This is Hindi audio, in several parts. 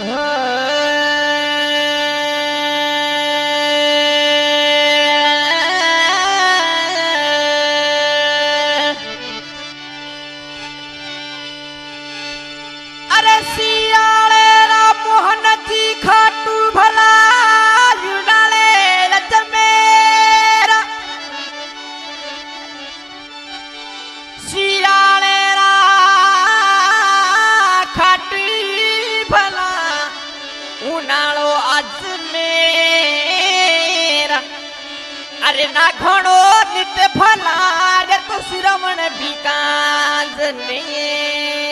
啊 अरे ना घणो नित भला रे तो श्रवण विकास नहीं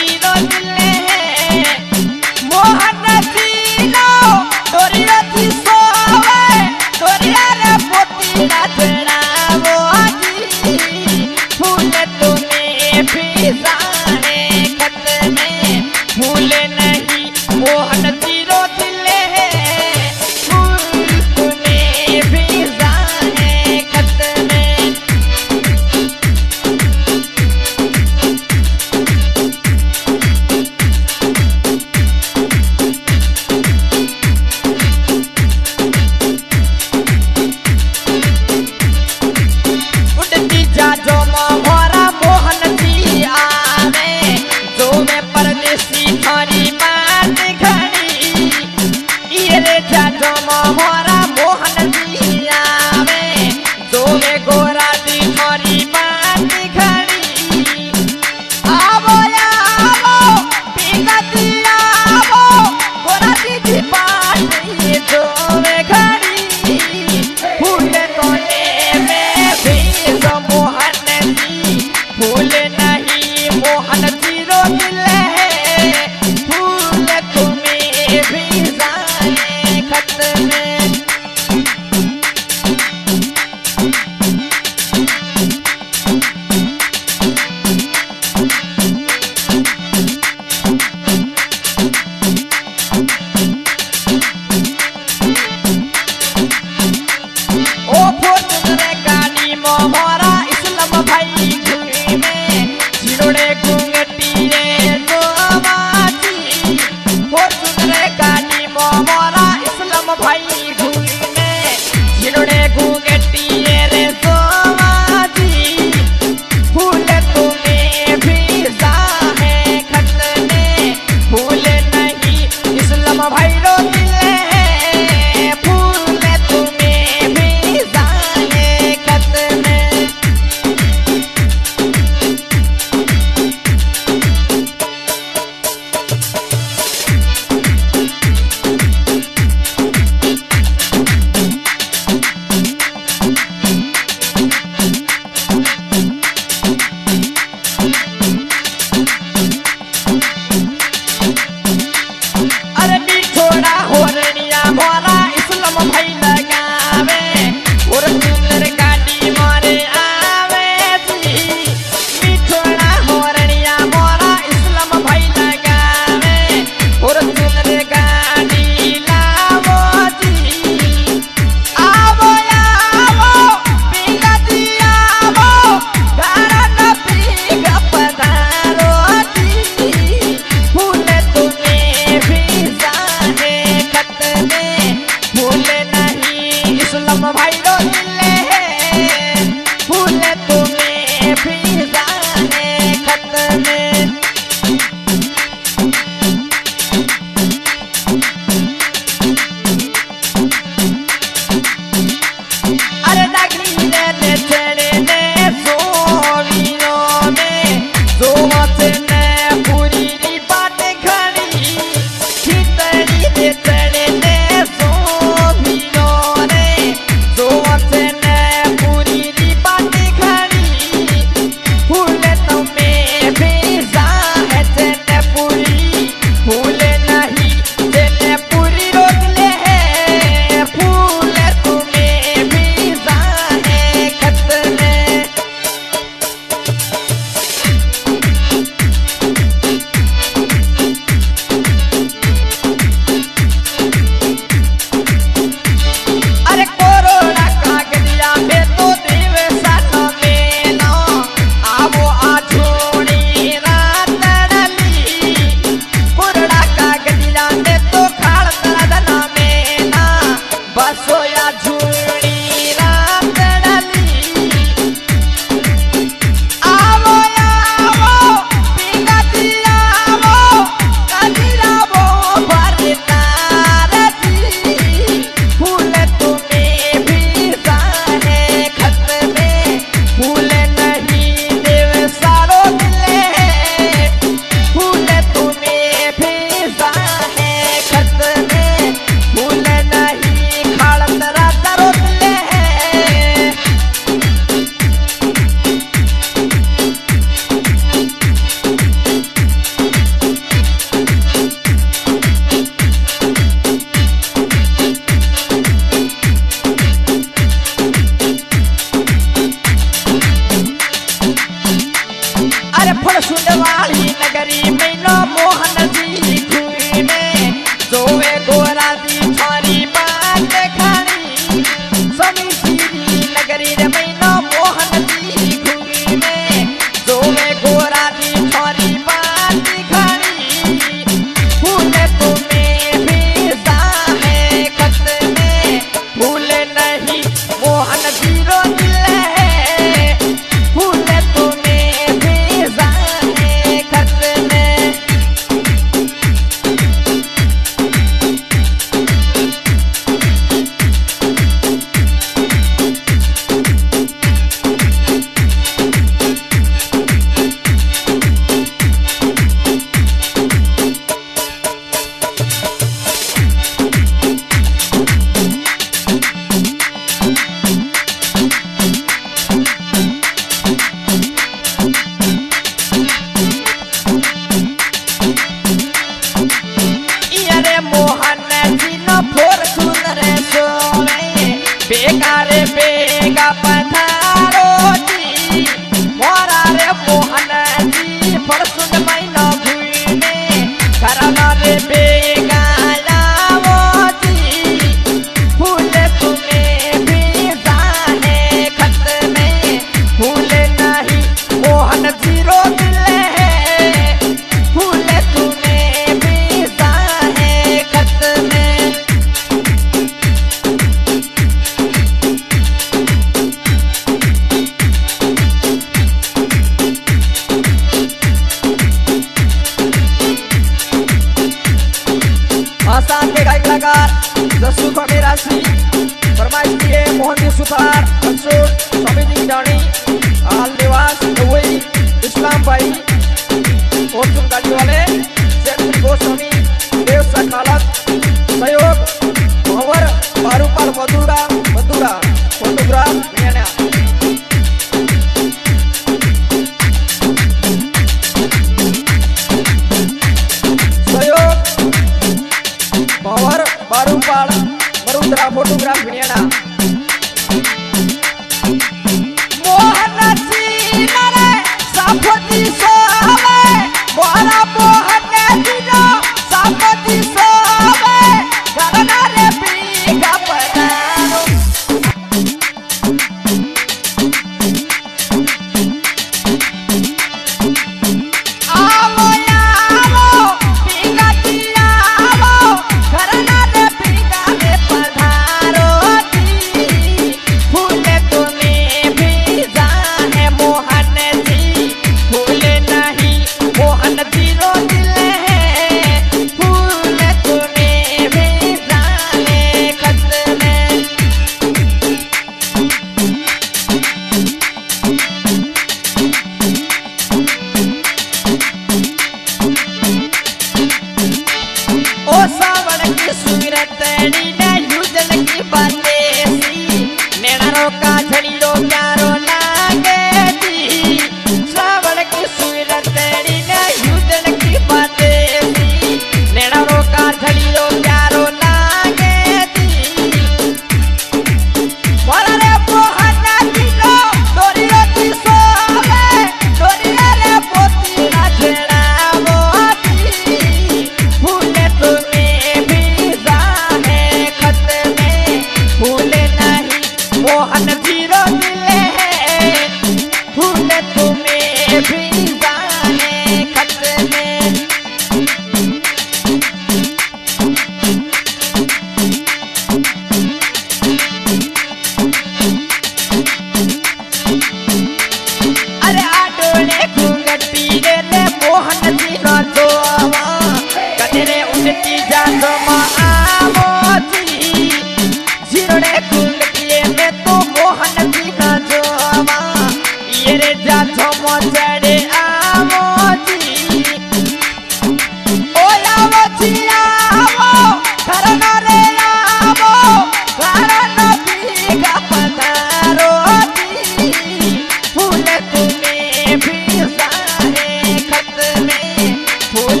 खत में फूल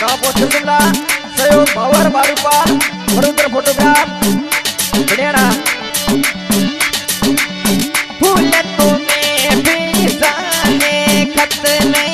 ಕಾಪೋತ್ಸವ ಜಿಲ್ಲಾ ಸಹಯೋಗ ಪವರ್ ಮಾರುಪ ಮರುದ್ರ ಫೋಟೋಗ್ರಾಫ್ ಬಿಡೋಣ फूल तुम्हें भी जाने खत नहीं